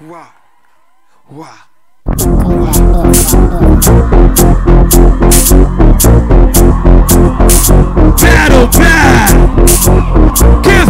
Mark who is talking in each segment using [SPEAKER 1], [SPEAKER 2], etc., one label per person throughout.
[SPEAKER 1] Wow. Wow. Battle Kiss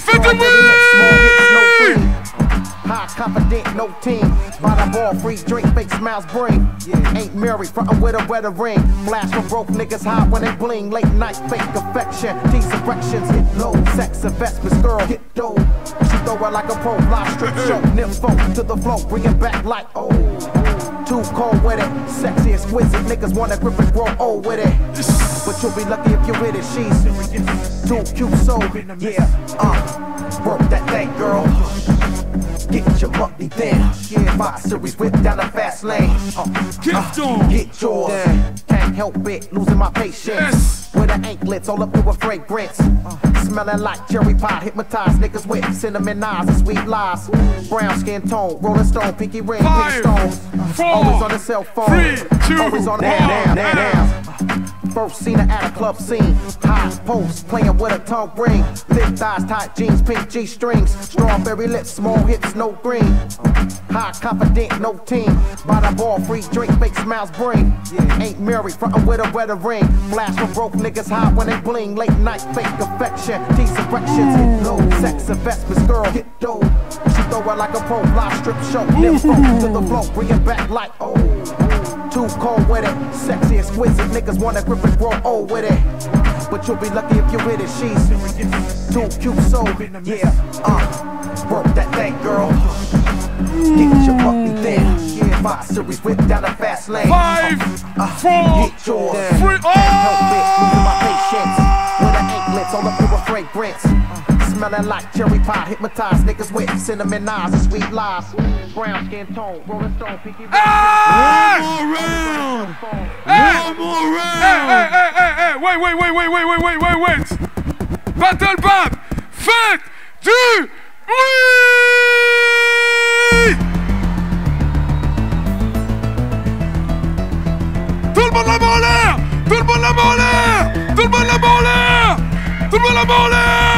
[SPEAKER 2] Strong every lick, small hits, no
[SPEAKER 1] bruit.
[SPEAKER 2] free. High confident, no team. By the ball, free drink, fake smiles bring. Yeah. Ain't married, frontin' with a wedding ring. Flash from broke niggas high when they bling. Late night fake affection. These erections hit low. Sex investments, girl, get dough. She throw it like a pro, live strip show. Nympho to the flow, bring it back like oh. Too cold with it, sexy, exquisite. Niggas wanna grip and grow old with it. But you'll be lucky if you're with it. She's too cute, so yeah. Uh, work that thing, girl. Get your money then. Yeah, my series whip down the fast lane. Uh,
[SPEAKER 1] Gaston.
[SPEAKER 2] get yours. Help it, losing my patience.
[SPEAKER 1] Yes.
[SPEAKER 2] With the anklets all up to a fragrance. Uh, smelling like cherry pie, hypnotized niggas with cinnamon eyes and sweet lies. Brown skin tone, rolling stone, pinky ring,
[SPEAKER 1] Five,
[SPEAKER 2] pink stones.
[SPEAKER 1] four,
[SPEAKER 2] Always on the cell phone.
[SPEAKER 1] three, two,
[SPEAKER 2] Always on the
[SPEAKER 1] one,
[SPEAKER 2] now, now,
[SPEAKER 1] and-
[SPEAKER 2] now. First seen her at a club scene. High post, playing with a tongue ring. Thick thighs, tight jeans, pink G strings. Strawberry lips, small hips, no green. High confident, no team. By the ball, free drink, fake smiles bring. Ain't married, frontin' with a wedding ring. Flash from broke niggas high when they bling. Late night fake affection. These erections hit low. Sex investments, girl, get dough. She throw it like a pro, live strip show. Nympho to the flow, bring it back like oh. Too cold with it, sexy, exquisite. Niggas wanna grip and grow old with it. But you'll be lucky if you're with it. She's too cute, so yeah. Uh, work that thing, girl. Get your money then. Yeah, my series whip down the fast lane.
[SPEAKER 1] Five,
[SPEAKER 2] Uh,
[SPEAKER 1] four,
[SPEAKER 2] get yours.
[SPEAKER 1] three,
[SPEAKER 2] Can't help it, losing my
[SPEAKER 1] oh!
[SPEAKER 2] patience. With the anklets all up to a fragrance. Smelling like cherry pie, hypnotized niggas with cinnamon eyes and sweet lies. Brown skin tone, rolling stone, pinky ring.
[SPEAKER 1] Hey!
[SPEAKER 3] More round.
[SPEAKER 1] Hey!
[SPEAKER 3] One more
[SPEAKER 1] Hey, hey,
[SPEAKER 3] round.
[SPEAKER 1] hey, hey, hey, wait, wait, wait, wait, wait, wait, wait, wait, wait. Battle BAD, faites du bruit! Tout le monde la main en l'air! Tout le monde la main en l'air! Tout le monde la main en l'air! Tout le monde la main en l'air!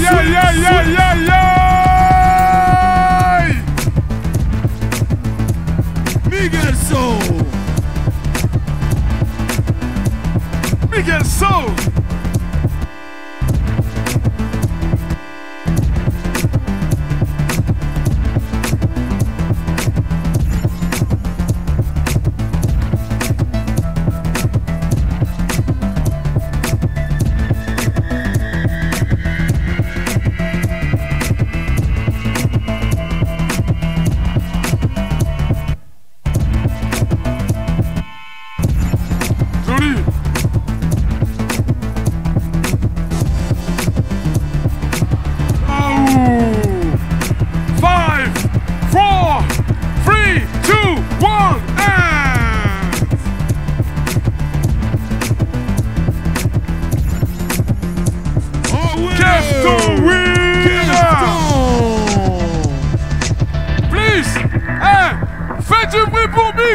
[SPEAKER 1] yeah,
[SPEAKER 3] Soul.
[SPEAKER 1] Miguel Soul.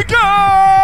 [SPEAKER 1] go!